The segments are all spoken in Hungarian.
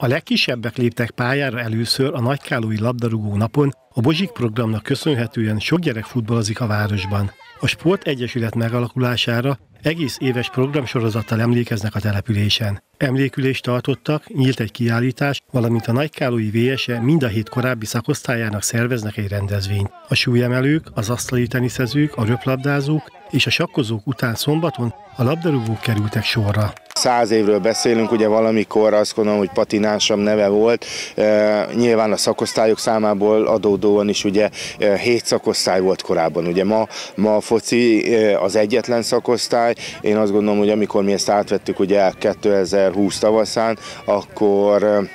A legkisebbek léptek pályára először a Nagykálói labdarúgó napon, a Bozsik programnak köszönhetően sok gyerek futballozik a városban. A Sport Egyesület megalakulására egész éves programsorozattal emlékeznek a településen. Emlékülést tartottak, nyílt egy kiállítás, valamint a Nagykálói VSE mind a hét korábbi szakosztályának szerveznek egy rendezvényt. A súlyemelők, az asztali teniszezők, a röplabdázók és a sakkozók után szombaton a labdarúgók kerültek sorra. Száz évről beszélünk, ugye valamikor azt gondolom, hogy patinásabb neve volt. E, nyilván a szakosztályok számából adódóan is ugye e, hét szakosztály volt korábban. Ugye ma, ma a foci e, az egyetlen szakosztály. Én azt gondolom, hogy amikor mi ezt átvettük ugye 2020 tavaszán, akkor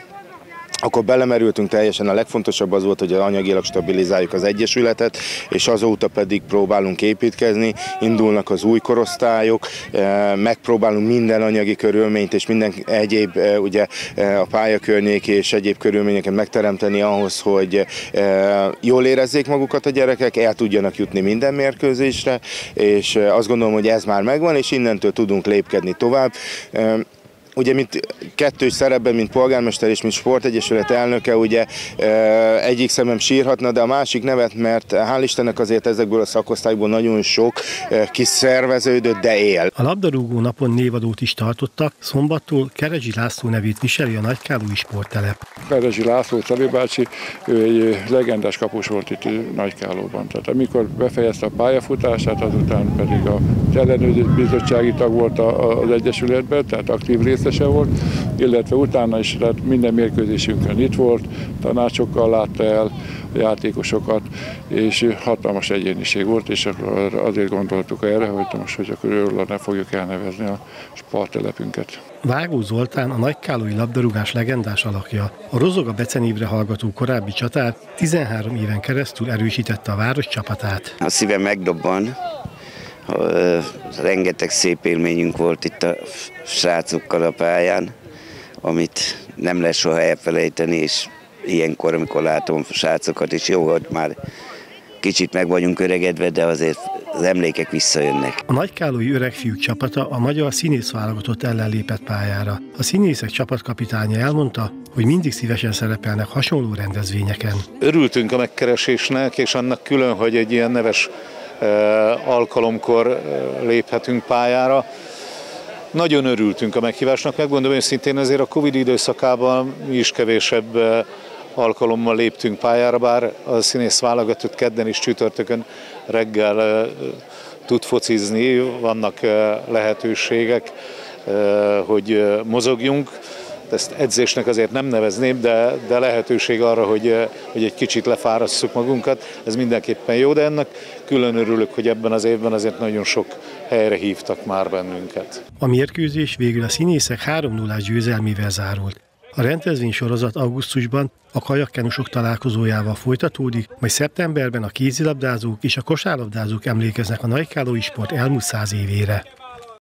akkor belemerültünk teljesen, a legfontosabb az volt, hogy anyagilag stabilizáljuk az Egyesületet, és azóta pedig próbálunk építkezni, indulnak az új korosztályok, eh, megpróbálunk minden anyagi körülményt és minden egyéb eh, ugye eh, a pályakörnyék és egyéb körülményeket megteremteni ahhoz, hogy jól érezzék magukat a gyerekek, el tudjanak jutni minden mérkőzésre, és azt gondolom, hogy ez már megvan, és innentől tudunk lépkedni tovább ugye mint kettős szerepben, mint polgármester és mint sportegyesület elnöke, ugye egyik szemem sírhatna, de a másik nevet, mert hál' Istennek azért ezekből a szakosztályból nagyon sok kiszerveződött, de él. A labdarúgó napon névadót is tartottak, szombattól Kerezsi László nevét viseli a Nagykálói sporttelep. Kerezsi László Cali bácsi, ő egy legendás kapus volt itt Nagykálóban. Tehát amikor befejezte a pályafutását, azután pedig a ellenőrző bizottsági tag volt az Egyesületben, tehát aktív rész részese volt, illetve utána is tehát minden mérkőzésünkön itt volt, tanácsokkal látta el a játékosokat, és hatalmas egyéniség volt, és azért gondoltuk erre, hogy most, hogy akkor őről ne fogjuk elnevezni a sporttelepünket. Vágó Zoltán a nagykálói labdarúgás legendás alakja. A Rozoga becenévre hallgató korábbi csatár 13 éven keresztül erősítette a város csapatát. A szívem megdobban, rengeteg szép élményünk volt itt a srácokkal a pályán, amit nem lesz soha elfelejteni, és ilyenkor, amikor látom a srácokat, és jó, hogy már kicsit meg vagyunk öregedve, de azért az emlékek visszajönnek. A Nagykálói öregfiúk csapata a magyar színész válogatott ellen lépett pályára. A színészek csapatkapitánya elmondta, hogy mindig szívesen szerepelnek hasonló rendezvényeken. Örültünk a megkeresésnek, és annak külön, hogy egy ilyen neves alkalomkor léphetünk pályára. Nagyon örültünk a meghívásnak, megmondom őszintén, azért a Covid időszakában is kevésebb alkalommal léptünk pályára, bár a színész válogatott kedden is csütörtökön reggel tud focizni, vannak lehetőségek, hogy mozogjunk ezt edzésnek azért nem nevezném, de, de lehetőség arra, hogy, hogy egy kicsit lefárasszuk magunkat, ez mindenképpen jó, de ennek külön örülök, hogy ebben az évben azért nagyon sok helyre hívtak már bennünket. A mérkőzés végül a színészek 3 0 győzelmével zárult. A rendezvény sorozat augusztusban a kajakkenusok találkozójával folytatódik, majd szeptemberben a kézilabdázók és a kosárlabdázók emlékeznek a nagykálói sport elmúlt száz évére.